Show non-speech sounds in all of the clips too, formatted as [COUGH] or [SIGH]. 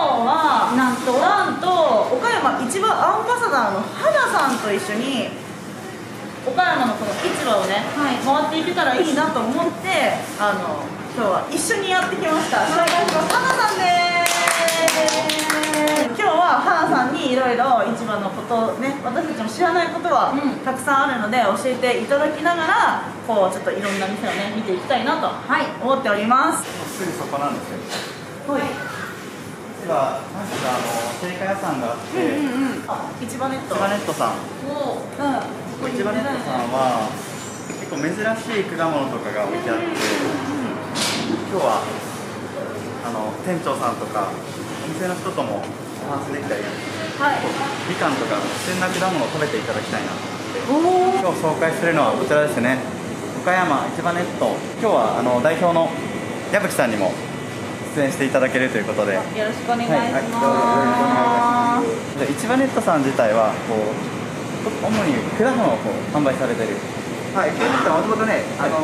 はなんとなんと岡山市場アンバサダーの花さんと一緒に岡山のこの市場をね、はい。回っていけたらいいなと思ってあの今日は一緒にやってきました。紹介します。花さんです。今日は花さんにいろいろ市場のことね私たちも知らないことはうん。たくさんあるので教えていただきながらこうちょっといろんな店をね見ていきたいなとはい。思っております。すぐそこなんですよ。はい実はなんかあの青果屋さんがあって、うんうんあ市場ネット。千葉ネットさん。もううん。千葉ネットさんは結構珍しい果物とかが置いてあって今日はあの店長さんとかお店の人ともお話できたりはい。みかんとか新鮮な果物を食べていただきたいな。おお今日紹介するのはこちらですね。岡山市場ネット。今日はあの代表の矢吹さんにも出演していただけるということで。よろしくお願いします。じゃあ市場ネットさん自体はこう主に果物をこう販売されてる。はい、もともとね、あの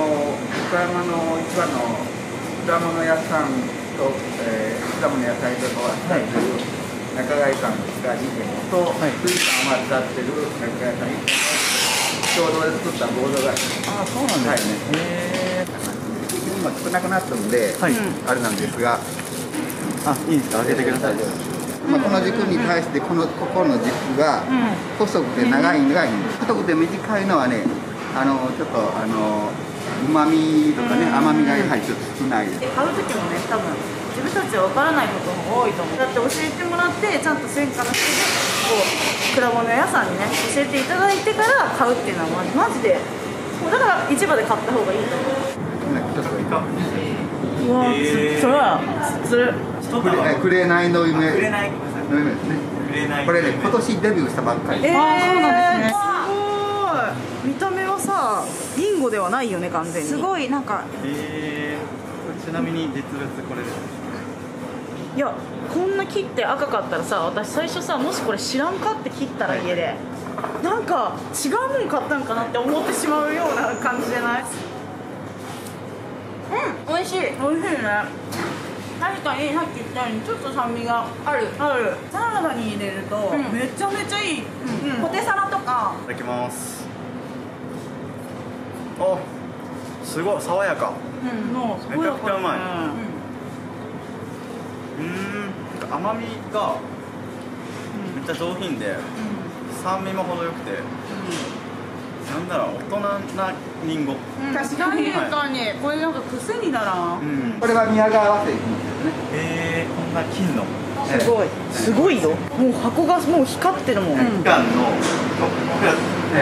岡山の一番の果物屋さんと、えー、果物屋さんとかは、はい。中貝さんが2軒と、はい。富士山を渡ってる中貝さん1軒共同で作ったボードがああそうなんですね、へえ今少なくなったので、はい、あれなんですが、あいいですか？開けてください、まあ、この軸に対してこのここの軸が細くて長いのがいいんです。太くて短いのはねあのちょっとあのうまみとかね甘みがやはりちょっと少ない。で買う時もね多分自分たちは分からないことも多いと思う。だって教えてもらってちゃんと専科の人でこう果物屋さんにね教えていただいてから買うっていうのはマジでだから市場で買った方がいいと思うちょっとうわへーそれはするくれえ紅の夢くれないごめんなさいの夢ですね。くれないこれね今年デビューしたばっかり。えー、あそうなんですねすごい。見た目はさリンゴではないよね完全に。すごいなんかえー、ちなみに実物これです。いやこんな切って赤かったらさ私最初さもしこれ知らんかって切ったら家で、なんか違うもん買ったんかなって思ってしまうような感じじゃない？うん美味しい。美味しいね。確かにさっき言ったようにちょっと酸味がある。ある。サラダに入れるとん。めちゃめちゃいい、うん。ポテサラとか。いただきます。おすごい爽やか。うん。もうめちゃくちゃうまい。うん。うーん甘みがめっちゃ上品で酸味も程よくてなんだろう大人なリンゴ確かに。確かにこれなんか癖にならん？うん。これは宮川製品ですねえー、こんな金の。すごい。すごいよ。もう箱がもう光ってるもん、みかんの僕らち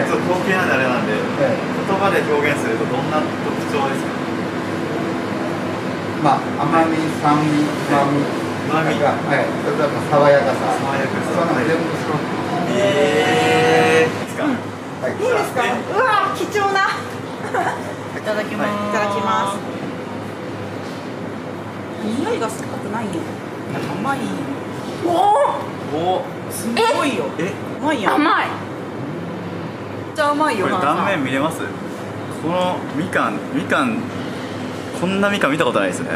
ょっと統計なんであれなんでえ言葉で表現するとどんな特徴ですか？えまあ甘み酸味うまみみがはいそれから爽やかさ。爽やかさ。その全部そろえー、ですか、はい。いいですか？うわ貴重な。[LAUGHS] いただきます、い。ただきます。匂いが酸っぱくない？よ甘い。おおおすごいよ。え？うまいやんめっ甘いちゃ甘いよこれ断面見れます？このみかんみかんこんなみかん見たことないですね。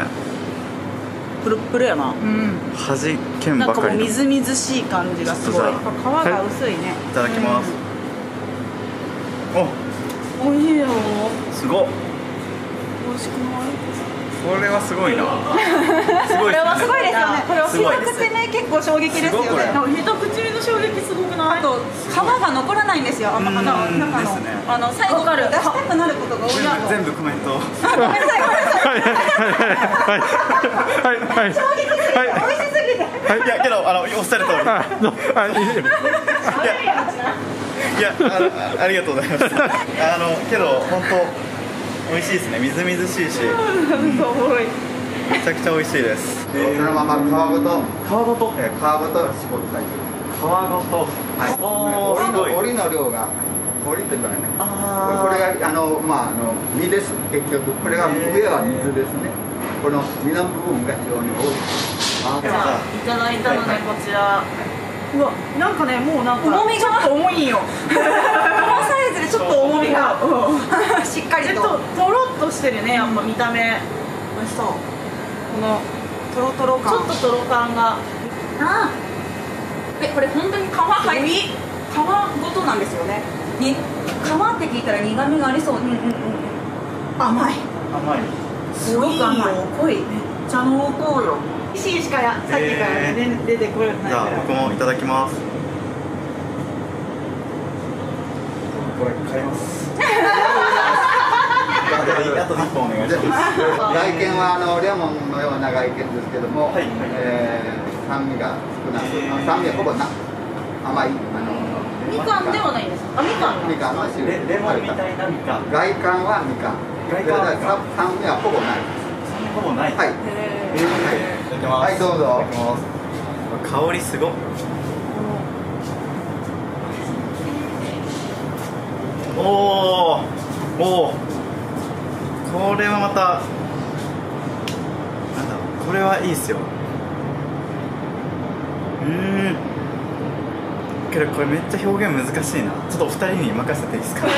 プルップルやな。うん。端剣なんかもうばかりのいみずみずしい感じがすごい。皮が薄いね。ただきます、お。いしいよおすごっ美味しくない？これはすごいな。[LAUGHS] すごいこれはすごいですよね。これはすごい一口目結構衝撃ですよね。なんか一口目の衝撃すごくない？あと皮が残らないんですよあの中の。ね。あの最後わかる。出したくなることが多いなと全部全部コメントごめんなさいごめんなさい。はいはい。衝撃すぎて。美味しすぎてい。やけどあのおっしゃる通りあのあい。い。い。やあのありがとうございます。あのけど本当美味しいですね。みずみずしいし。めちゃくちゃ美味しいです。そのまま皮ごと。皮ごと？えー皮ごと絞ったり。皮ごと。はい。おーすごい。折りの量が折りとかね。あこれがあのまああの実です。結局。これが上は水ですね。この実の部分が非常に多い。あじゃあいただいたのでこちらうわなんかねもうなんか重みが。ちょっと重いんよ。[LAUGHS] このサイズでちょっと重みが。うん。[LAUGHS] しっかりちょっとととろっとしてるねやっぱ見た目。美味しそう。このトロトロ感。ちょっととろ感が。あーえこれ本当に皮入り皮ごとなんですよね。に皮って聞いたら苦味がありそう、うんうんうん、甘い。甘い。すごく甘い。濃い。めっちゃ濃厚よ美味しいしかやさっきからへね出てくるじゃあ僕もいただきます。これ買います。[LAUGHS] あと1本お願いします。外見はあのレモンのような外見ですけども、はい。えー酸味が少なく、へー。酸味はほぼな甘いあのみかんではないんですか？あみかんみかんの種類レレモンみたいなみかん。外観はみかん。外観はみかん。それから酸味はほぼない。ほぼない。はい、へいただきます。はいどうぞ。いただきます。香りすごっ。おおおおこれはまたなんだこれはいいっすよ。うーん。けどこれめっちゃ表現難しいな。ちょっとお二人に任せていいですか？[LAUGHS] いや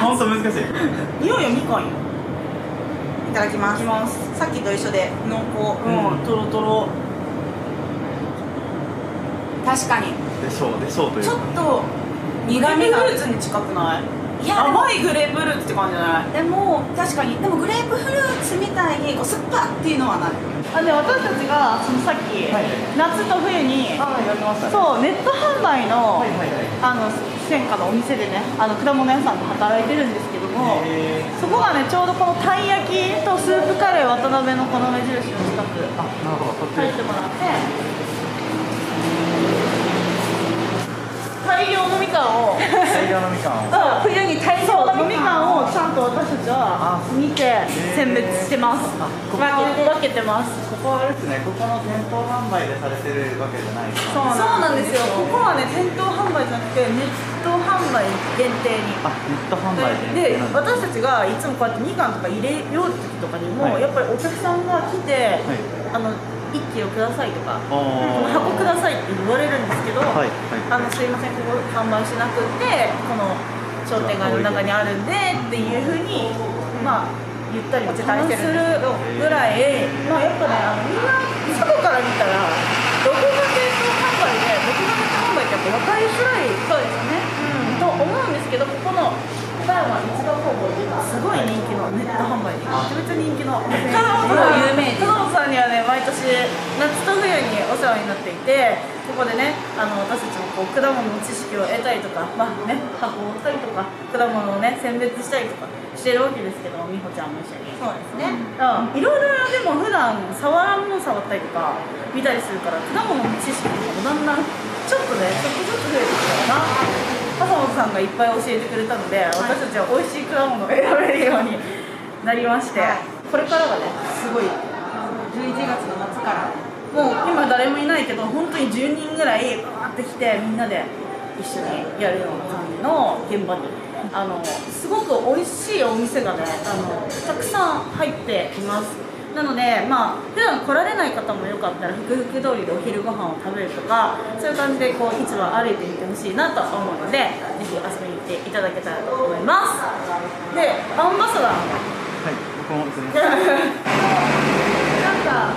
本当難しい。ー匂いはみかんよいただきます。いきます。さっきと一緒で濃厚。うん、とろとろ確かに。でしょうでしょうという。ちょっかと苦苦味が味フルーツに近くない？いや甘いグレープフルーツって感じじゃない？でも確かに。でもグレープフルーツみたいにこう酸っぱっていうのはない。あで私たちがそのさっき、はい夏と冬にああやりましたね。そうネット販売の、はいはいはい。あの戦火のお店でねあの果物屋さんで働いてるんですけどもへそこがねちょうどこのたい焼きとスープカレー渡辺のこの目印の近くあなるほど。入ってもらって。大量のみかんを。大量のみかんを。[LAUGHS] 冬に大量のみみかんをちゃんと私たちは見て選別してます。ここ分けて。ます。ここはあれですね。ここの店頭販売でされてるわけじゃないそうなんですよ。ここはね店頭販売じゃなくてネット販売限定に。あネット販売で私たちがいつもこうやってみかんとか入れよう時とかにも、はい。やっぱりお客さんが来て、い。あの1キロくださいとか箱くださいって言われるんですけど、はいはい。あのすいませんここ販売しなくってこの商店街の中にあるんでっていうふうにまあ言ったりもするぐらい、まあ、やっぱねあのみんな外から見たらどこが店頭販売でどこがネット販売ってやっぱ分かりづらい。そうですね、うん、と思うんですけどここの岡山市場工房っていうのはすごい人気のネット販売でめちゃめちゃ人気のお店有名人さんにはね毎年夏と冬にお世話になっていてここでねあの私たちもこう果物の知識を得たりとかまあね箱を折ったりとか果物をね選別したりとかしてるわけですけど美穂ちゃんも一緒にそうですね。うん。いろいろでも普段触らんもの触ったりとか見たりするから果物の知識とかもだんだんちょっとねちょっとずつ増えてきたかな笠本さんがいっぱい教えてくれたので、私たちは美味しい果物を選べるようになりまして、はい。これからがねすごい11月の夏からもう今誰もいないけど本当に10人ぐらいバーって来てみんなで一緒にやるような感じの現場にあのすごく美味しいお店がねあのたくさん入っています。なのでまあ普段来られない方もよかったら福福通りでお昼ご飯を食べるとかそういう感じでこう市場歩いてみてほしいなと思うのでぜひ遊びに来ていただけたらと思います。でアンバサダーのはい僕もです。ね [LAUGHS] なんか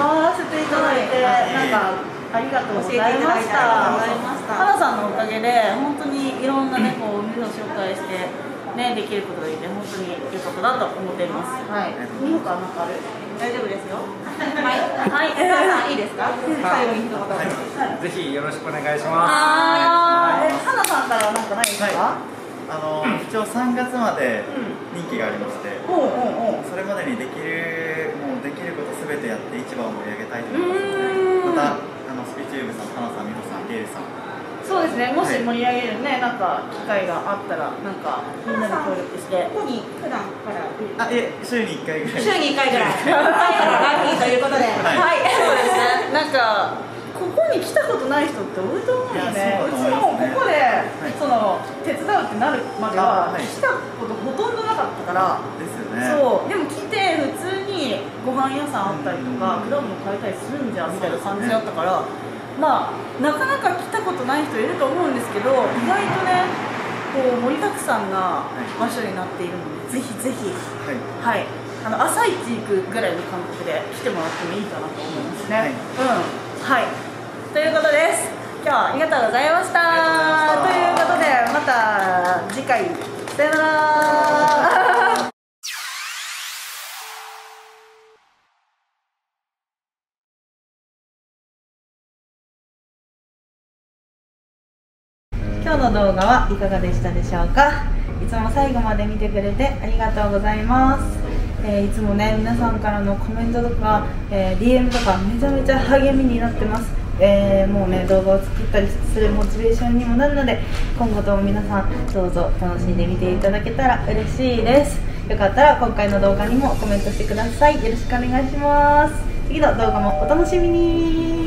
回らせていただいて、なんかありがとうございました。教えていただいてありがとうございました花さんのおかげで本当にいろんなね [CLEARS THROAT] こうお店を紹介してねできることができて本当に良かったなと思っています。はい。美穂かなんかある？大丈夫ですよはい。[LAUGHS] はい。いいですか？最後に一言ぜひよろしくお願いしまあーえ花さんからなんかないですか？あの一応3月まで任期がありましておうおうおう。それまでにできるもうできることすべてやって市場を盛り上げたいと思いますまたューブさん、花さん、美穂さん、ゲイルさん。そうですね。もし盛り上げるねなんか機会があったらなんかみんなで協力して。ここに普段からあ、いえ、週に1回ぐらい。週に1回ぐらい。[LAUGHS] 最後のラッキーということで。はい。はい、そうですね。なんかここに来たことない人って多いと思うよね。ううちもここで、い。その手伝うってなるまでは、あはい。来たことほとんどなかったから。ですよね。そう。でも来て普通にご飯屋さんあったりとか、果物買えたりするんじゃんみたいな感じだったから、まあなかなか来たことない人いると思うんですけど意外とねこう盛りだくさんな場所になっているので、ぜひぜひ。はい。はい、あの朝一行くぐらいの感覚で来てもらってもいいかなと思いますね。はい。うん、はい。今日はありがとうございました。ということでまた次回。さよなら今日の動画はいかがでしたでしょうか？いつも最後まで見てくれてありがとうございます、えーいつもね皆さんからのコメントとか、えー DM とかめちゃめちゃ励みになってます、えーもうね動画を作ったりするモチベーションにもなるので今後とも皆さんどうぞ楽しんで見ていただけたら嬉しいです。よかったら今回の動画にもコメントしてください。よろしくお願いします。次の動画もお楽しみに。